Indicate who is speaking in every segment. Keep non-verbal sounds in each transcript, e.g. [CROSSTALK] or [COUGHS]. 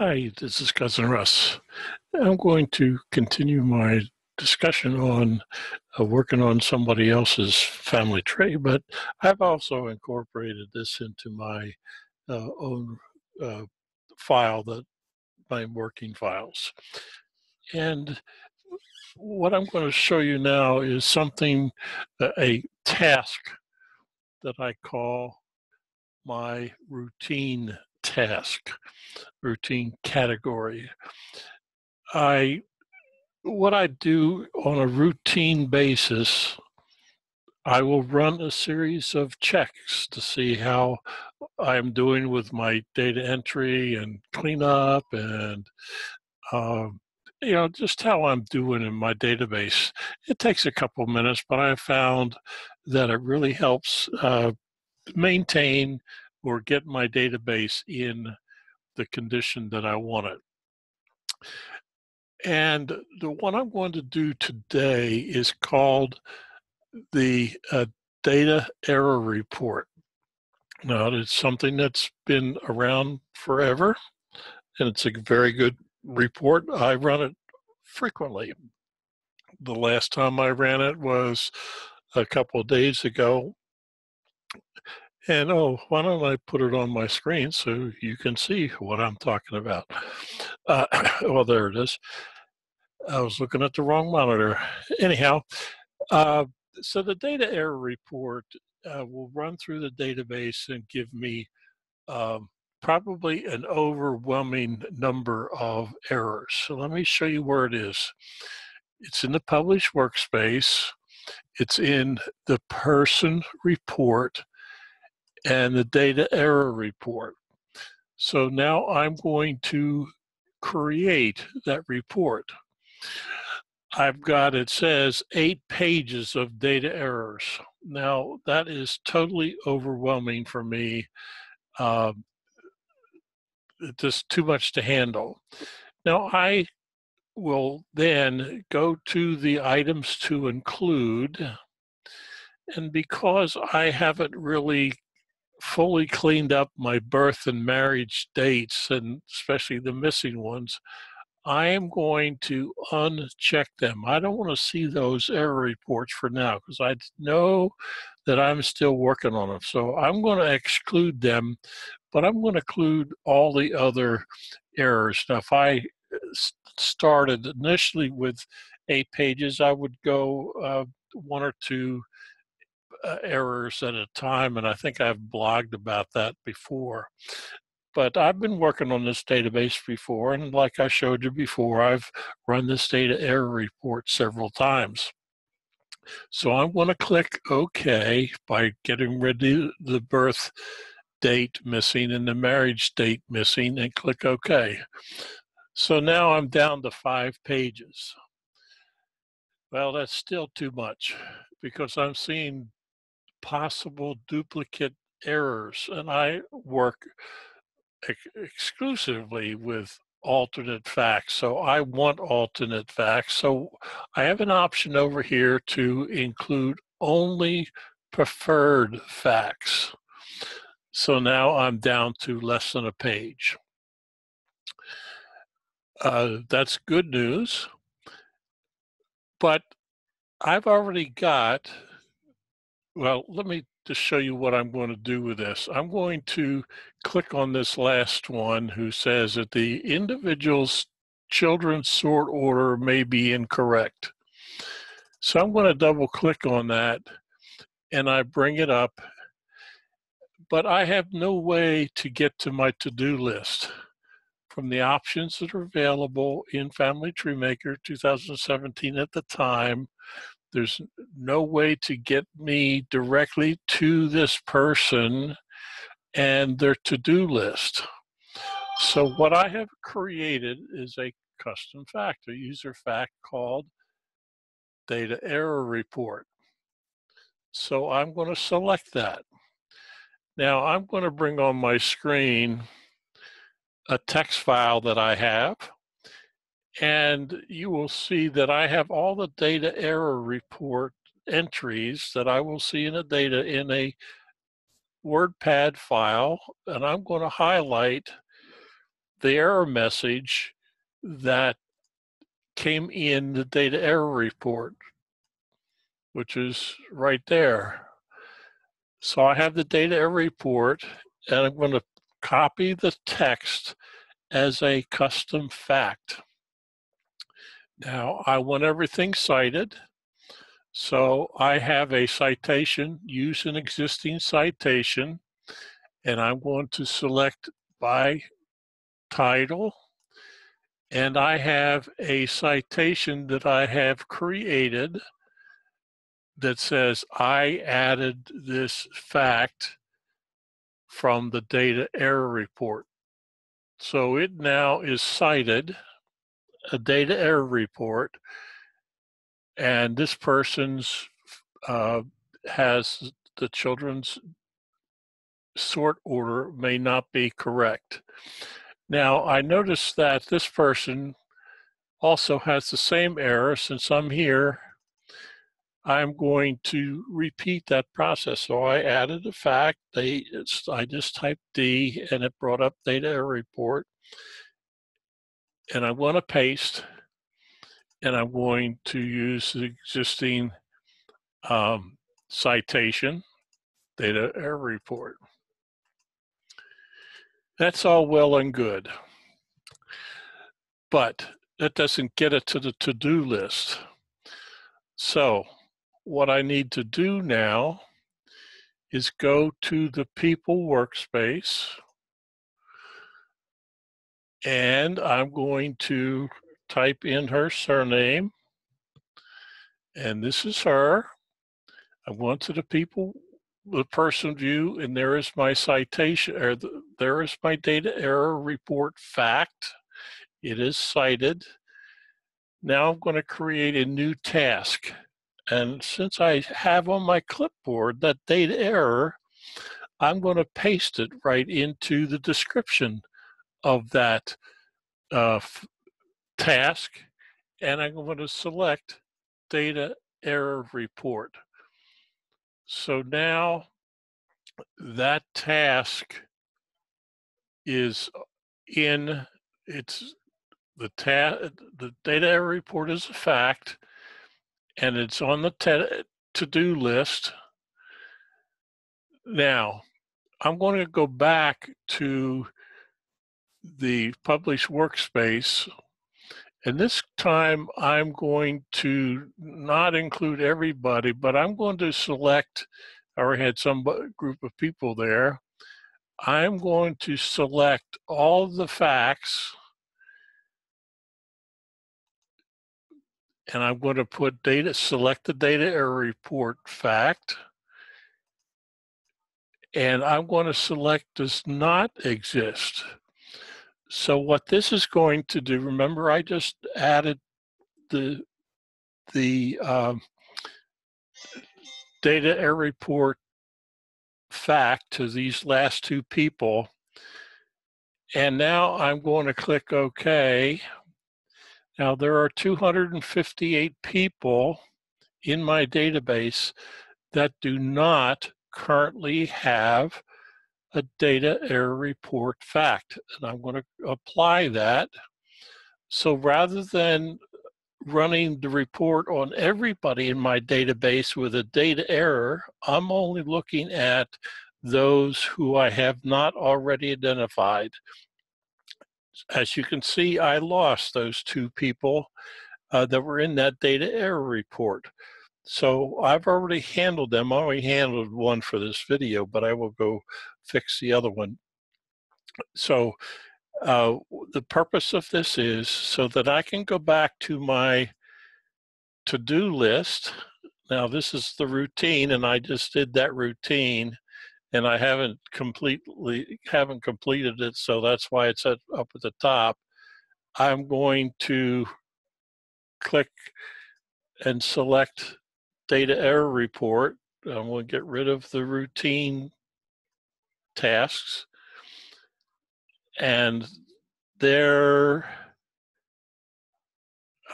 Speaker 1: Hi, this is Cousin Russ. I'm going to continue my discussion on uh, working on somebody else's family tree, but I've also incorporated this into my uh, own uh, file that my working files. And what I'm going to show you now is something, a task that I call my routine task, routine category. I what I do on a routine basis, I will run a series of checks to see how I'm doing with my data entry and cleanup and uh, you know just how I'm doing in my database. It takes a couple minutes, but I found that it really helps uh, maintain or get my database in the condition that I want it. And the one I'm going to do today is called the uh, data error report. Now, it's something that's been around forever, and it's a very good report. I run it frequently. The last time I ran it was a couple of days ago, and oh, why don't I put it on my screen so you can see what I'm talking about? Uh, [COUGHS] well, there it is. I was looking at the wrong monitor. Anyhow, uh, so the data error report uh, will run through the database and give me um, probably an overwhelming number of errors. So let me show you where it is. It's in the published workspace. It's in the person report and the data error report. So now I'm going to create that report. I've got, it says eight pages of data errors. Now that is totally overwhelming for me. Um, just too much to handle. Now I will then go to the items to include. And because I haven't really fully cleaned up my birth and marriage dates, and especially the missing ones, I am going to uncheck them. I don't want to see those error reports for now because I know that I'm still working on them. So I'm going to exclude them, but I'm going to include all the other errors. Now, if I uh, started initially with eight pages, I would go uh, one or two Uh, errors at a time, and I think I've blogged about that before. But I've been working on this database before, and like I showed you before, I've run this data error report several times. So I'm going to click OK by getting rid of the birth date missing and the marriage date missing and click OK. So now I'm down to five pages. Well, that's still too much because I'm seeing possible duplicate errors. And I work ex exclusively with alternate facts. So I want alternate facts. So I have an option over here to include only preferred facts. So now I'm down to less than a page. Uh, that's good news. But I've already got well, let me just show you what I'm going to do with this. I'm going to click on this last one who says that the individual's children's sort order may be incorrect. So I'm going to double click on that and I bring it up, but I have no way to get to my to-do list. From the options that are available in Family Tree Maker 2017 at the time, there's no way to get me directly to this person and their to-do list. So what I have created is a custom fact, a user fact called data error report. So I'm going to select that. Now I'm going to bring on my screen a text file that I have and you will see that I have all the data error report entries that I will see in the data in a WordPad file, and I'm going to highlight the error message that came in the data error report, which is right there. So I have the data error report and I'm going to copy the text as a custom fact. Now I want everything cited. So I have a citation, use an existing citation, and I'm going to select by title. And I have a citation that I have created that says I added this fact from the data error report. So it now is cited, a data error report, and this person's uh, has the children's sort order may not be correct. Now, I notice that this person also has the same error since I'm here. I'm going to repeat that process. So I added a fact. They, I just typed D and it brought up data error report. And I want to paste and I'm going to use the existing um, citation data error report. That's all well and good, but that doesn't get it to the to-do list. So what I need to do now is go to the people workspace and I'm going to type in her surname. And this is her. I went to the people, the person view, and there is my citation, or the, there is my data error report fact. It is cited. Now I'm going to create a new task. And since I have on my clipboard that data error, I'm going to paste it right into the description of that uh, task, and I'm going to select data error report. So now that task is in it's the ta the data error report is a fact and it's on the to-do list. Now, I'm going to go back to the published workspace and this time I'm going to not include everybody, but I'm going to select, I already had some group of people there. I'm going to select all the facts and I'm going to put data, select the data error report fact. And I'm going to select does not exist. So what this is going to do, remember I just added the, the um, data error report fact to these last two people. And now I'm going to click OK. Now there are 258 people in my database that do not currently have a data error report fact. And I'm going to apply that. So rather than running the report on everybody in my database with a data error, I'm only looking at those who I have not already identified. As you can see, I lost those two people uh, that were in that data error report. So I've already handled them. I already handled one for this video, but I will go fix the other one. So uh, the purpose of this is so that I can go back to my to-do list. Now this is the routine and I just did that routine and I haven't completely haven't completed it. So that's why it's at, up at the top. I'm going to click and select data error report. I'm going to get rid of the routine tasks. And their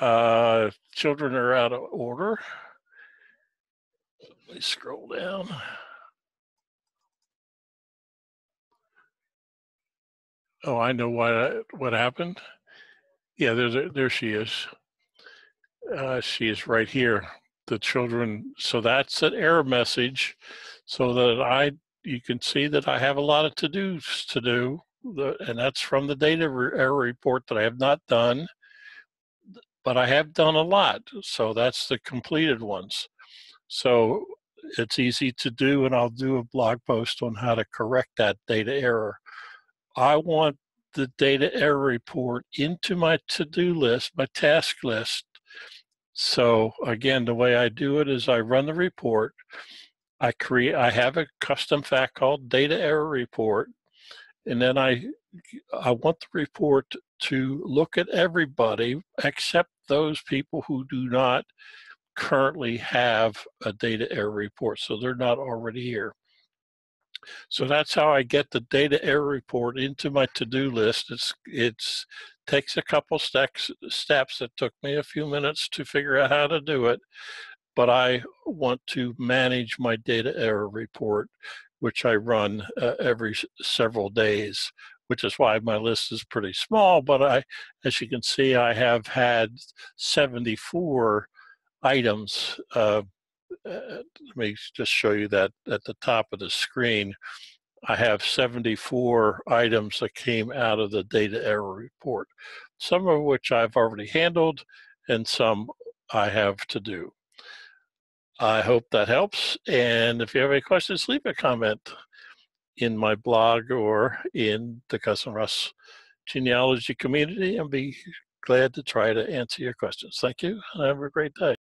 Speaker 1: uh, children are out of order. Let me scroll down. Oh, I know what what happened. Yeah, there's a, there she is. Uh, she is right here. The children. So that's an error message, so that I you can see that I have a lot of to dos to do, and that's from the data error report that I have not done, but I have done a lot. So that's the completed ones. So it's easy to do, and I'll do a blog post on how to correct that data error. I want the data error report into my to-do list, my task list. So again, the way I do it is I run the report. I create, I have a custom fact called data error report. And then I, I want the report to look at everybody except those people who do not currently have a data error report. So they're not already here. So that's how I get the data error report into my to-do list. It's it's takes a couple steps steps that took me a few minutes to figure out how to do it, but I want to manage my data error report, which I run uh, every several days. Which is why my list is pretty small, but I, as you can see, I have had 74 items uh, uh, let me just show you that at the top of the screen. I have 74 items that came out of the data error report, some of which I've already handled and some I have to do. I hope that helps. And if you have any questions, leave a comment in my blog or in the Cousin Russ genealogy community and be glad to try to answer your questions. Thank you and have a great day.